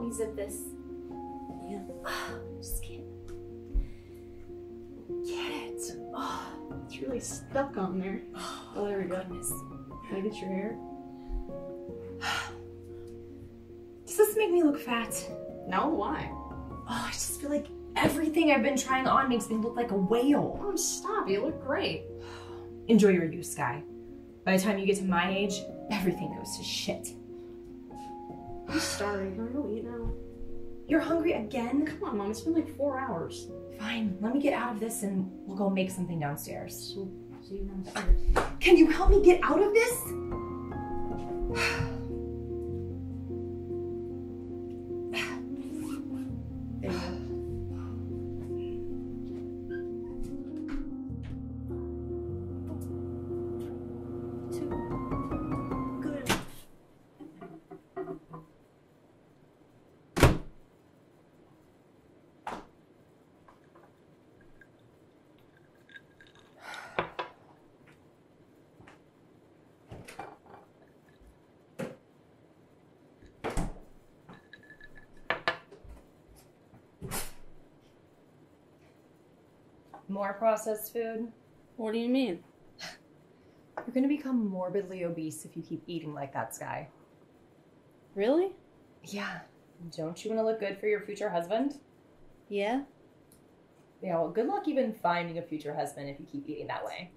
help me zip this? Yeah. Just can't get it. Oh, It's really stuck on there. Oh, oh, there we go. goodness. Can I get your hair? Does this make me look fat? No, why? Oh, I just feel like everything I've been trying on makes me look like a whale. Mom, stop. You look great. Enjoy your youth, Sky. By the time you get to my age, everything goes to shit. I'm starving. Can I go eat now? You're hungry again? Come on, Mom. It's been like four hours. Fine, let me get out of this and we'll go make something downstairs. So, see you downstairs. Can you help me get out of this? More processed food? What do you mean? You're gonna become morbidly obese if you keep eating like that, Sky. Really? Yeah. Don't you wanna look good for your future husband? Yeah. Yeah, well, good luck even finding a future husband if you keep eating that way.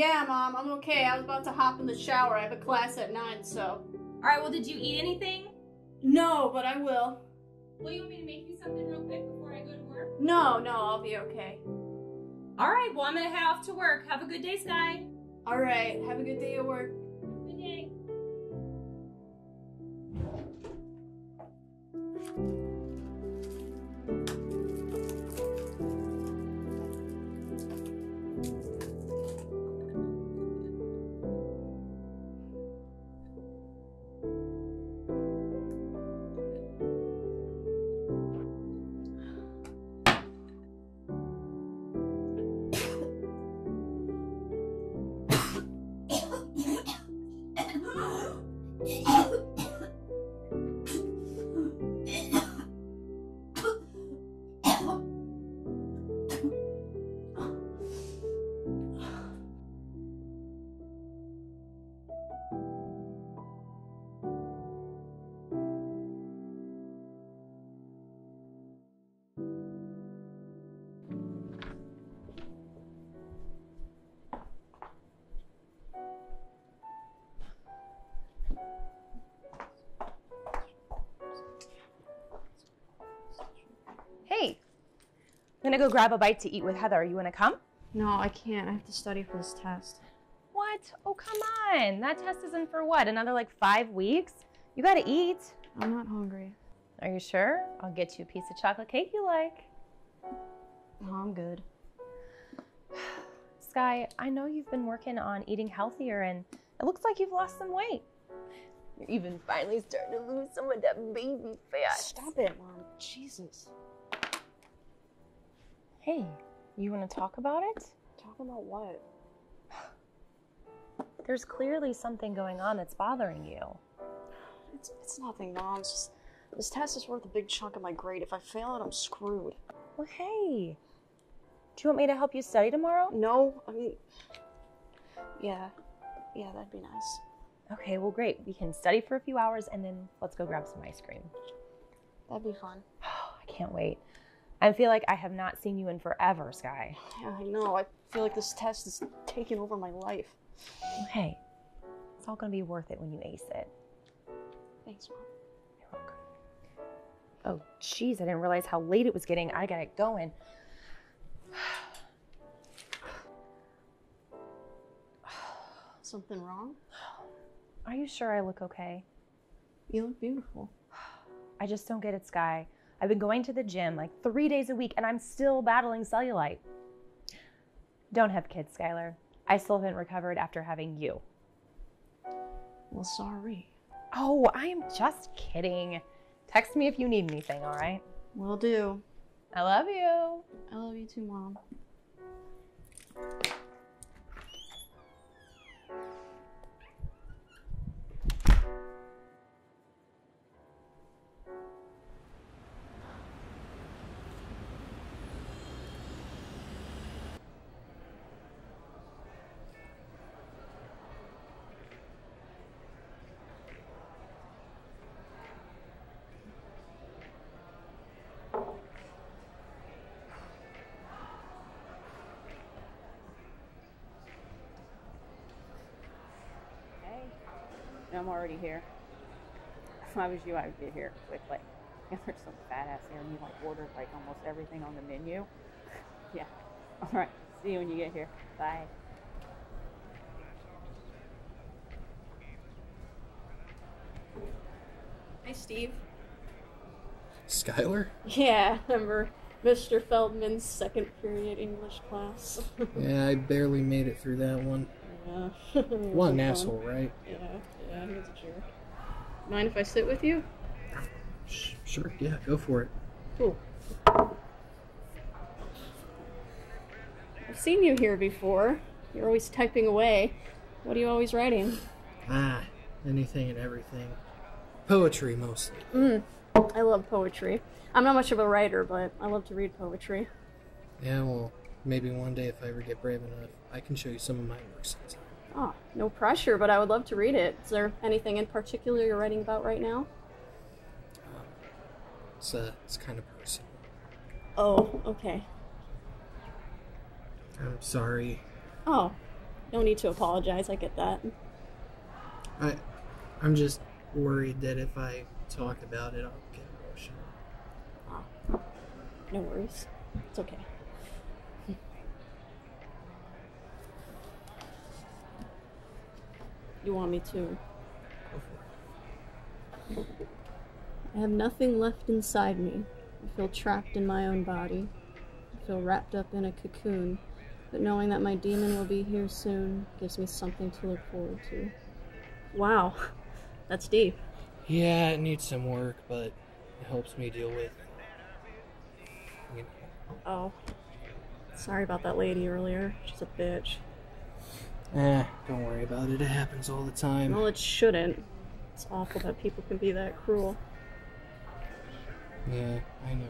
Yeah, Mom, I'm okay. I was about to hop in the shower. I have a class at 9, so. Alright, well, did you eat anything? No, but I will. Well, you want me to make you something real quick before I go to work? No, no, I'll be okay. Alright, well, I'm gonna head off to work. Have a good day, Sky. Alright, have a good day at work. Gonna go grab a bite to eat with Heather. You wanna come? No, I can't. I have to study for this test. What? Oh, come on. That test isn't for what? Another like five weeks? You gotta eat. I'm not hungry. Are you sure? I'll get you a piece of chocolate cake you like. No, I'm good. Sky, I know you've been working on eating healthier and it looks like you've lost some weight. You're even finally starting to lose some of that baby fat. Stop it, Mom. Jesus. Hey, you want to talk about it? Talk about what? There's clearly something going on that's bothering you. It's, it's nothing, Mom. It's just, this test is worth a big chunk of my grade. If I fail it, I'm screwed. Well, hey, do you want me to help you study tomorrow? No, I mean, yeah, yeah, that'd be nice. Okay, well, great. We can study for a few hours and then let's go grab some ice cream. That'd be fun. I can't wait. I feel like I have not seen you in forever, Sky. Yeah, I know. I feel like this test is taking over my life. Hey, It's all gonna be worth it when you ace it. Thanks, Mom. You're welcome. Oh, jeez, I didn't realize how late it was getting. I gotta get going. Something wrong? Are you sure I look okay? You look beautiful. I just don't get it, Sky. I've been going to the gym like three days a week and I'm still battling cellulite. Don't have kids, Skylar. I still haven't recovered after having you. Well, sorry. Oh, I am just kidding. Text me if you need anything, all right? Will do. I love you. I love you too, Mom. I'm already here. If I was you, I would get here quickly. Yeah, there's some badass ass here, and you like ordered like almost everything on the menu. yeah. All right. See you when you get here. Bye. Hi, Steve. Skylar? Yeah, remember Mr. Feldman's second period English class? Yeah, I barely made it through that one. yeah. What an asshole, right? Yeah, yeah, a jerk. Mind if I sit with you? Sh- sure, yeah, go for it. Cool. I've seen you here before. You're always typing away. What are you always writing? Ah, anything and everything. Poetry mostly. Mm, I love poetry. I'm not much of a writer, but I love to read poetry. Yeah, well, maybe one day if I ever get brave enough, I can show you some of my work sometime. Oh, no pressure, but I would love to read it. Is there anything in particular you're writing about right now? Um, it's, uh, it's kind of personal. Oh, okay. I'm sorry. Oh, no need to apologize. I get that. I, I'm just worried that if I talk about it, I'll get emotional. Oh, no worries. It's okay. You want me to? Go for it. I have nothing left inside me. I feel trapped in my own body. I feel wrapped up in a cocoon. But knowing that my demon will be here soon gives me something to look forward to. Wow, that's deep. Yeah, it needs some work, but it helps me deal with. You know, Oh, sorry about that lady earlier. She's a bitch. Eh, don't worry about it. It happens all the time. Well, it shouldn't. It's awful that people can be that cruel. Yeah, I know.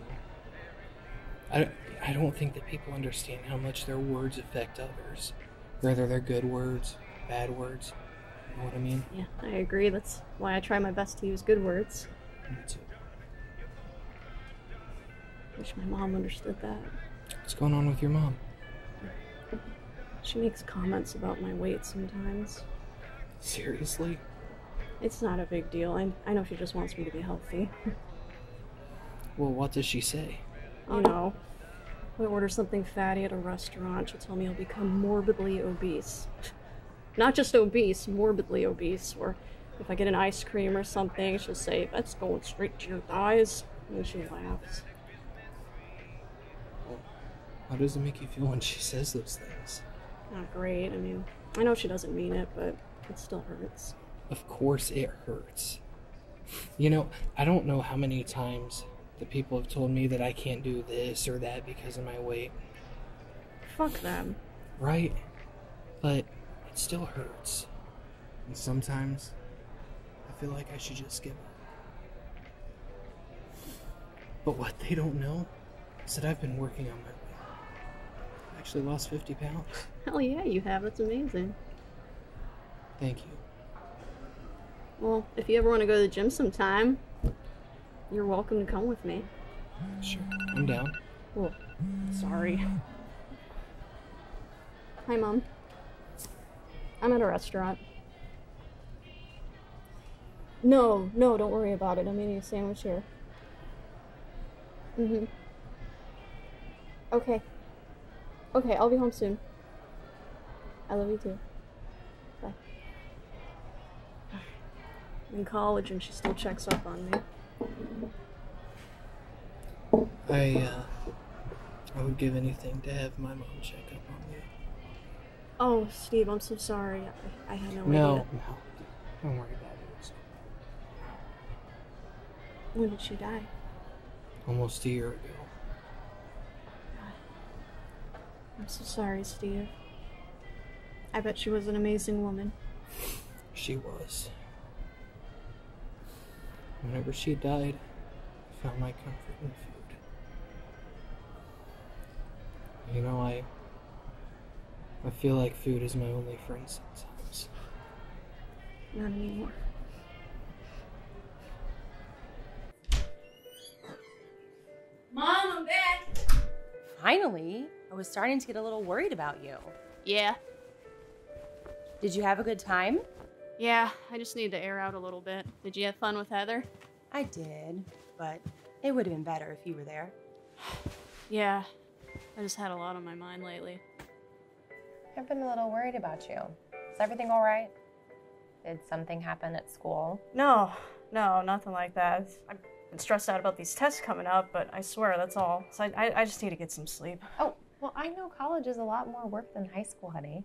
I, don't- I don't think that people understand how much their words affect others. Whether they're good words, bad words. You know what I mean? Yeah, I agree. That's why I try my best to use good words. Me too. Wish my mom understood that. What's going on with your mom? She makes comments about my weight sometimes. Seriously? It's not a big deal. I, I know she just wants me to be healthy. Well, what does she say? Oh, you know, if I order something fatty at a restaurant, she'll tell me I'll become morbidly obese. Not just obese, morbidly obese. Or if I get an ice cream or something, she'll say, that's going straight to your thighs. And she laughs. How does it make you feel when she says those things? Not great. I mean, I know she doesn't mean it, but it still hurts. Of course it hurts. You know, I don't know how many times the people have told me that I can't do this or that because of my weight, Fuck them. right? But it still hurts. And sometimes I feel like I should just give up. But what they don't know is that I've been working on my actually lost 50 pounds. Hell yeah, you have. That's amazing. Thank you. Well, if you ever want to go to the gym sometime, you're welcome to come with me. Sure, I'm down. Well, sorry. Hi, Mom. I'm at a restaurant. No, no, don't worry about it. I'm eating a sandwich here. Mm-hmm. Okay. Okay, I'll be home soon. I love you too. Bye. I'm in college and she still checks up on me. I, uh, I would give anything to have my mom check up on me. Oh, Steve, I'm so sorry. I, I had no, No, idea. no. Don't worry about it. It's When did she die? almost a year ago. I'm so sorry, Steve. I bet she was an amazing woman. She was. Whenever she died, I found my comfort in food. You know, I. I feel like food is my only friend sometimes. Not anymore. Finally, I was starting to get a little worried about you. Yeah. Did you have a good time? Yeah, I just need to air out a little bit. Did you have fun with Heather? I did, but it would have been better if you were there. Yeah. I just had a lot on my mind lately. I've been a little worried about you. Is everything all right? Did something happen at school? No, no, nothing like that. I've been stressed out about these tests coming up, but I swear that's all. So I, I, I just need to get some sleep. Oh, well, I know college is a lot more work than high school, honey.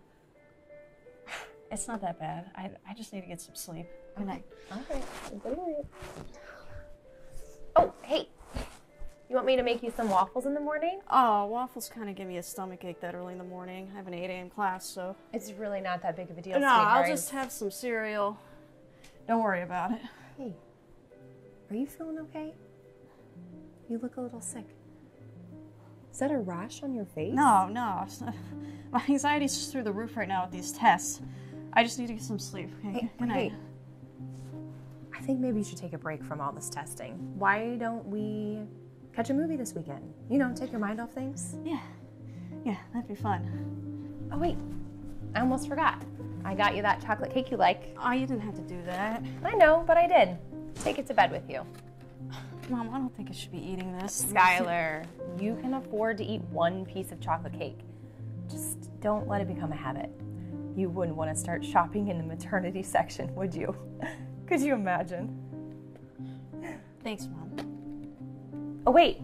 It's not that bad. I, I just need to get some sleep. Good night. All right. Good night. Oh, hey. You want me to make you some waffles in the morning? Oh, waffles kind of give me a stomach ache that early in the morning. I have an 8 a.m. class, so. It's really not that big of a deal. no, I'll just have some cereal. Don't worry about it. Hey, are you feeling okay? You look a little sick. Is that a rash on your face? No, no. My anxiety's just through the roof right now with these tests. I just need to get some sleep. Okay, Hey, good night. hey. I think maybe you should take a break from all this testing. Why don't we catch a movie this weekend? You know, take your mind off things. Yeah, yeah, that'd be fun. Oh, wait. I almost forgot. I got you that chocolate cake you like. Oh, you didn't have to do that. I know, but I did. Take it to bed with you. Mom, I don't think I should be eating this. Skylar, you can afford to eat one piece of chocolate cake. Just don't let it become a habit. You wouldn't want to start shopping in the maternity section, would you? Could you imagine? Thanks, Mom. Oh, wait.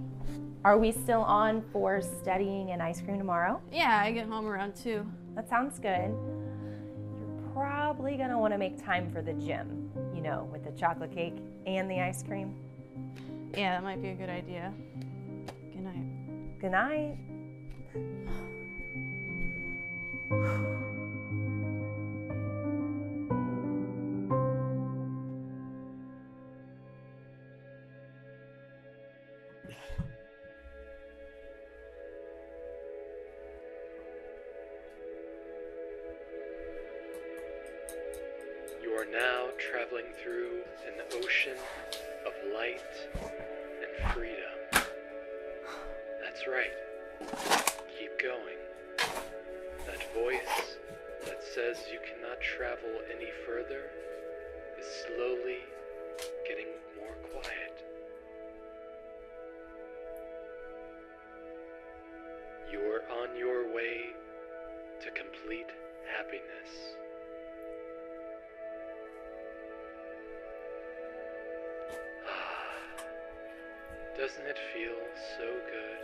Are we still on for studying and ice cream tomorrow? Yeah, I get home around 2. That sounds good. You're probably going to want to make time for the gym, you know, with the chocolate cake and the ice cream. Yeah, that might be a good idea. Good night. Good night. Says you cannot travel any further is slowly getting more quiet. You are on your way to complete happiness. Doesn't it feel so good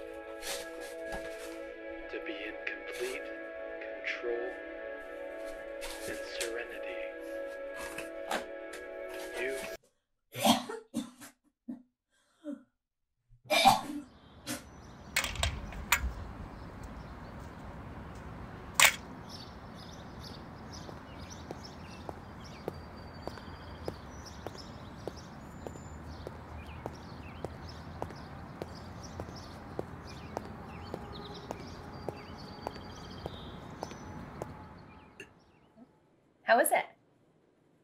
How is it?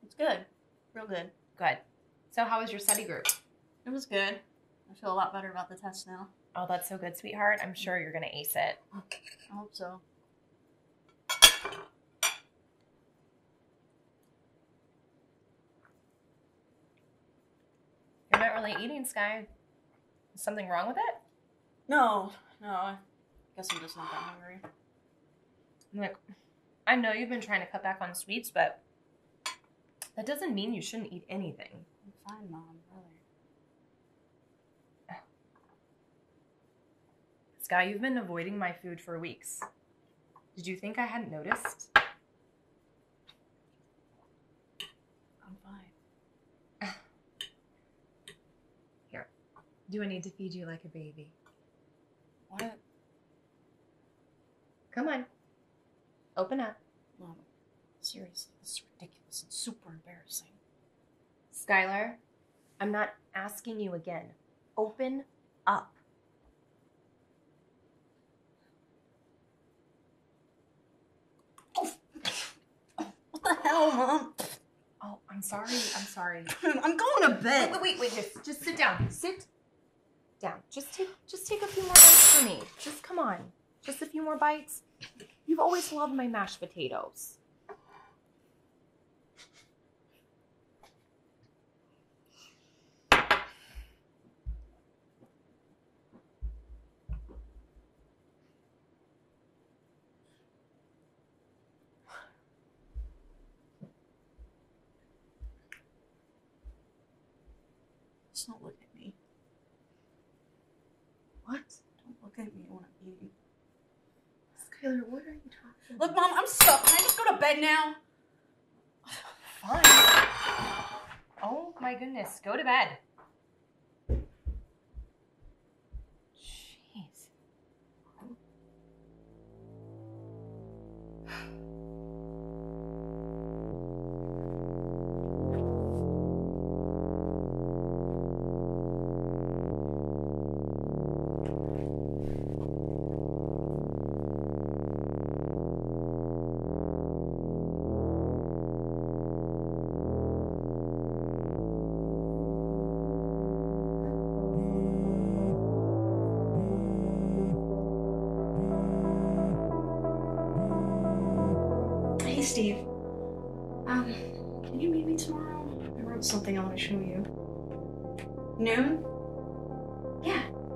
It's good. Real good. Good. So, how was your study group? It was good. I feel a lot better about the test now. Oh, that's so good, sweetheart. I'm sure you're going to ace it. I hope so. You're not really eating, Sky. Is something wrong with it? No, no. I guess I'm just not that hungry. Look, I know you've been trying to cut back on sweets, but that doesn't mean you shouldn't eat anything. I'm fine, Mom, really. Sky, you've been avoiding my food for weeks. Did you think I hadn't noticed? I'm fine. Here. Do I need to feed you like a baby? What? Come on. Open up. Mom, seriously, this is ridiculous and super embarrassing. Skylar, I'm not asking you again. Open up. What the hell, Mom? Oh, I'm sorry. I'm sorry. I'm going to bed. wait, wait, wait. Just, just sit down. Sit down. Just take, just take a few more bites for me. Just come on. Just a few more bites. You've always loved my mashed potatoes. Just don't look at me. What? Don't look at me when I'm eating. Skylar, what are you talking Look, Mom, I'm stuck. Can I just go to bed now? Fine. Oh my goodness. Go to bed. Jeez.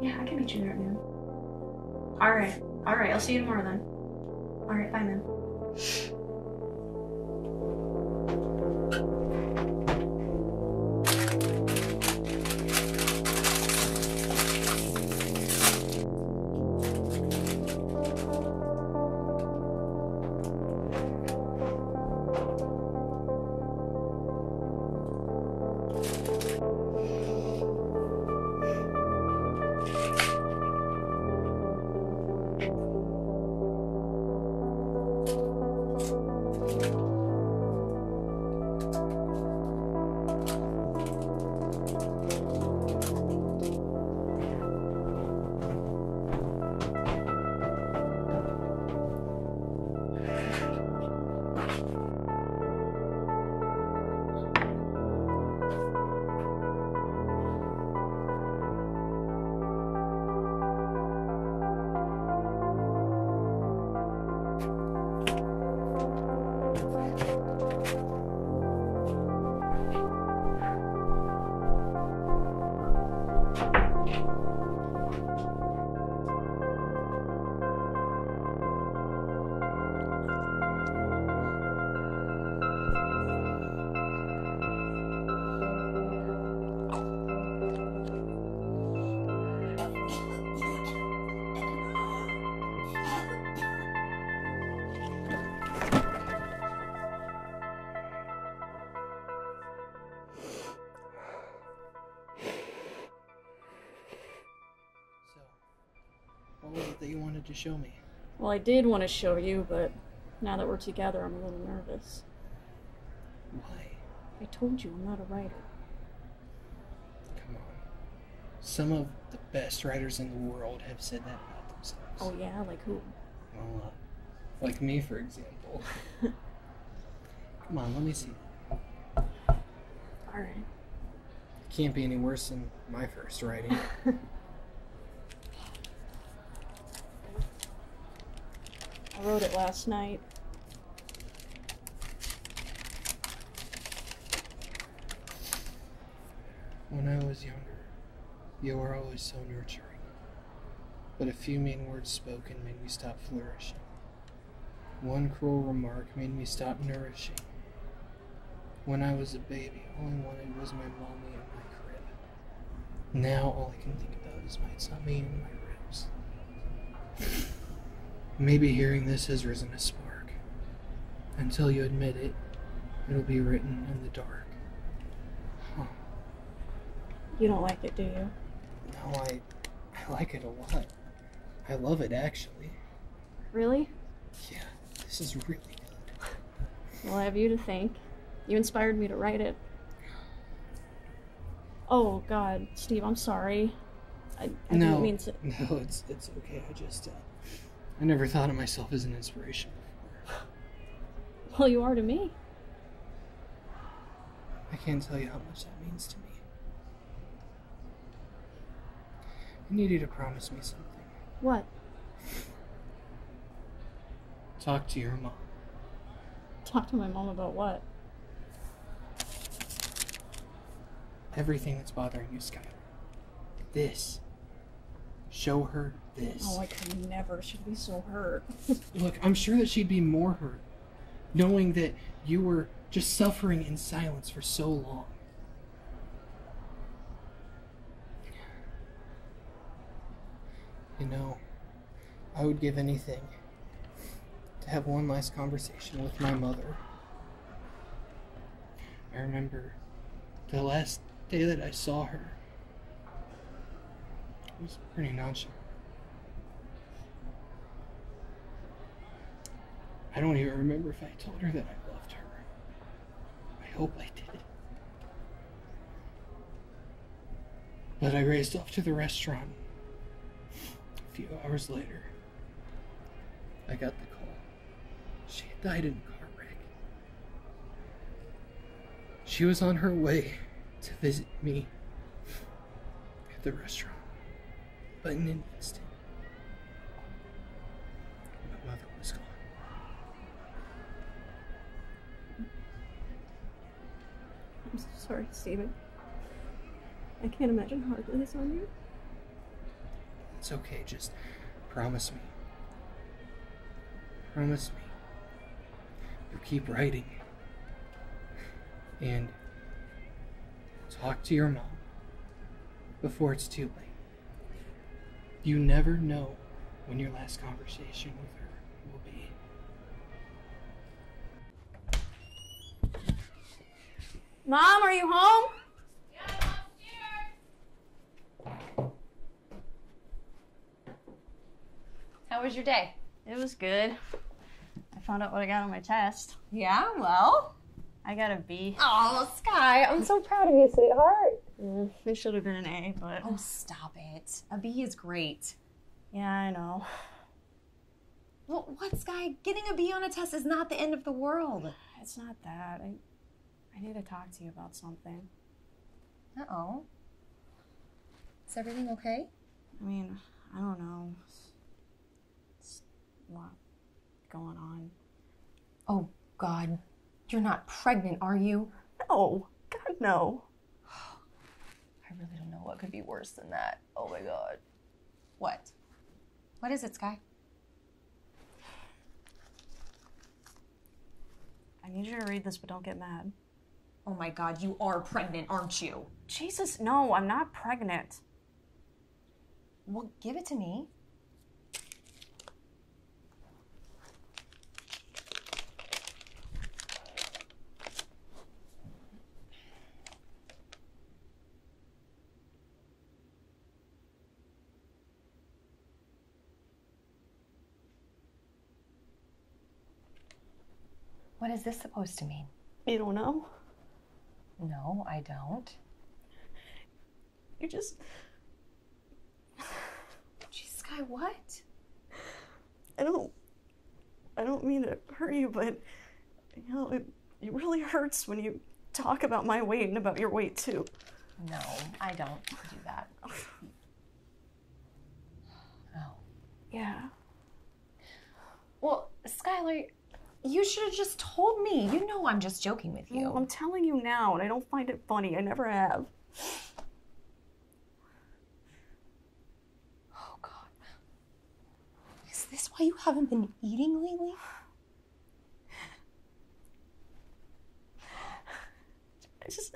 Yeah, I can meet you there at noon. Alright, alright, I'll see you tomorrow then. Alright, bye, man. Wanted to show me? Well, I did want to show you, but now that we're together, I'm a little nervous. Why? I told you I'm not a writer. Come on. Some of the best writers in the world have said that about themselves. Oh, yeah? Like who? Well, uh, like me, for example. Come on, let me see. Alright. Can't be any worse than my first writing. I wrote it last night. When I was younger, you were always so nurturing. But a few mean words spoken made me stop flourishing. One cruel remark made me stop nourishing. When I was a baby, all I wanted was my mommy and my crib. Now all I can think about is my tummy and my ribs. Maybe hearing this has risen a spark. Until you admit it, it'll be written in the dark. Huh. You don't like it, do you? No, I, I like it a lot. I love it actually. Really? Yeah, this is really good. Well, I have you to thank. You inspired me to write it. Oh, God, Steve, I'm sorry. I, I no, didn't mean to. no, it's it's okay. I just, uh, I never thought of myself as an inspiration before. Well, you are to me. I can't tell you how much that means to me. I need you to promise me something. What? Talk to your mom. Talk to my mom about what? Everything that's bothering you, Skylar. This. Show her this. Oh, I could never. She'd be so hurt. Look, I'm sure that she'd be more hurt knowing that you were just suffering in silence for so long. You know, I would give anything to have one last conversation with my mother. I remember the last day that I saw her. It was pretty nonchalant. I don't even remember if I told her that I loved her. I hope I did. But I raced off to the restaurant. A few hours later, I got the call. She had died in a car wreck. She was on her way to visit me at the restaurant. But in an instant, my mother was gone. I'm so sorry, Steven. I can't imagine how hard this on you. It's okay, just promise me. Promise me. You'll keep writing. And talk to your mom before it's too late. You never know when your last conversation with her will be. Mom, are you home? How was your day? It was good. I found out what I got on my test. Yeah, well. I got a B. Oh, Sky, I'm so proud of you, sweetheart. Mm, it should have been an A, but Oh, stop it. A B is great. yeah, I know. Well, what, Sky? Getting a B on a test is not the end of the world. It's not that. I, I need to talk to you about something. Uh oh. Is everything okay? I mean, I don't know. It's, it's a lot going on. Oh, God. You're not pregnant, are you? No, God, no. I really don't know what could be worse than that. Oh my God. What? What is it, Sky? I need you to read this, but don't get mad. Oh my God, you are pregnant, aren't you? Jesus, no, I'm not pregnant. Well, give it to me. What is this supposed to mean? You don't know? No, I don't. You just. Geez, Sky, what? I don't. I don't mean to hurt you, but. You know, it, it really hurts when you talk about my weight and about your weight too. No, I don't do that. Oh. Yeah. Well, Skylar, you should have just told me. You know I'm just joking with you. I'm telling you now, and I don't find it funny. I never have. Oh, God. Is this why you haven't been eating lately? I just,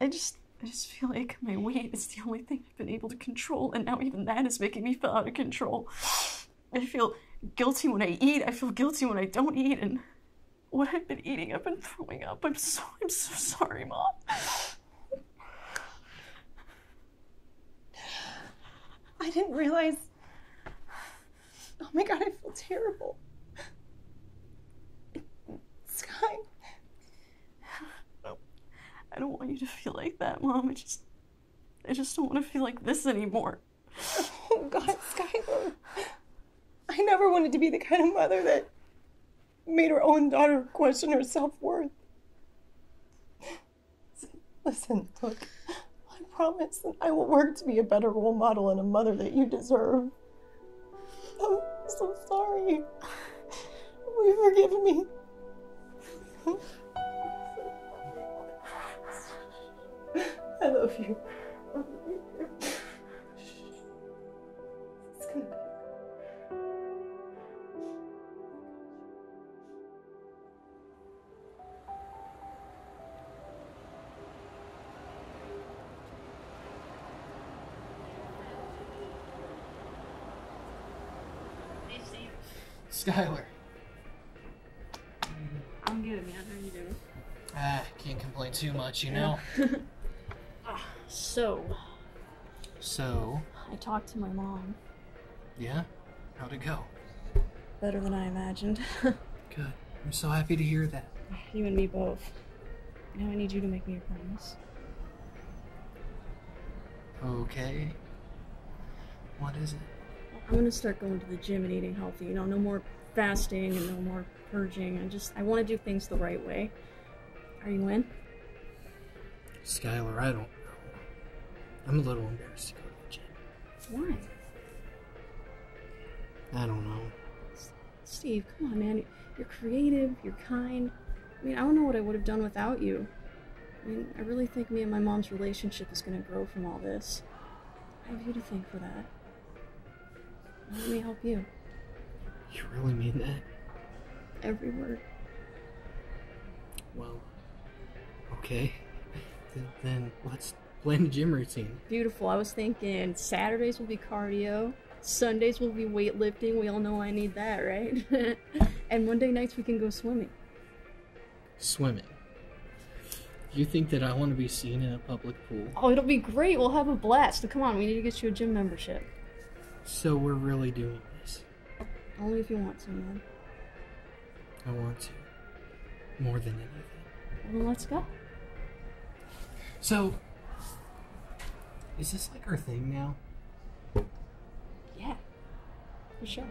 I just, I just feel like my weight is the only thing I've been able to control, and now even that is making me feel out of control. I feel guilty when I eat. I feel guilty when I don't eat, and what I've been eating, I've been throwing up. I'm so, I'm so sorry, mom. I didn't realize. Oh my god, I feel terrible. Sky, I don't want you to feel like that, mom. I just, I just don't want to feel like this anymore. oh god, Skylar. I never wanted to be the kind of mother that made her own daughter question her self worth. Listen, look, I promise that I will work to be a better role model and a mother that you deserve. I'm so sorry. Will you forgive me? I love you. Skylar. I'm good, man. How you doing? Ah, can't complain too much, you know? So, So, I talked to my mom. yeah? How'd it go? Better than I imagined. Good. I'm so happy to hear that. you and me both. Now I need you to make me a promise. Okay. What is it? I'm gonna start going to the gym and eating healthy. You know, no more fasting and no more purging. I just, I want to do things the right way. Are you in? Skylar, I don't know. I'm a little embarrassed to go to the gym. Why? I don't know. Steve, come on, man. You're creative. You're kind. I mean, I don't know what I would have done without you. I mean, I really think me and my mom's relationship is gonna grow from all this. I have you to thank for that. Let me help you. You really mean that? Every word. Well, okay. Then, then let's plan the gym routine. Beautiful. I was thinking Saturdays will be cardio, Sundays will be weightlifting. We all know I need that, right? and Monday nights we can go swimming. Swimming. You think that I want to be seen in a public pool? Oh, it'll be great. We'll have a blast. Come on, we need to get you a gym membership. So we're really doing this. Only if you want to, man. I want to. More than anything. Well, let's go. So, is this like our thing now? Yeah, for sure.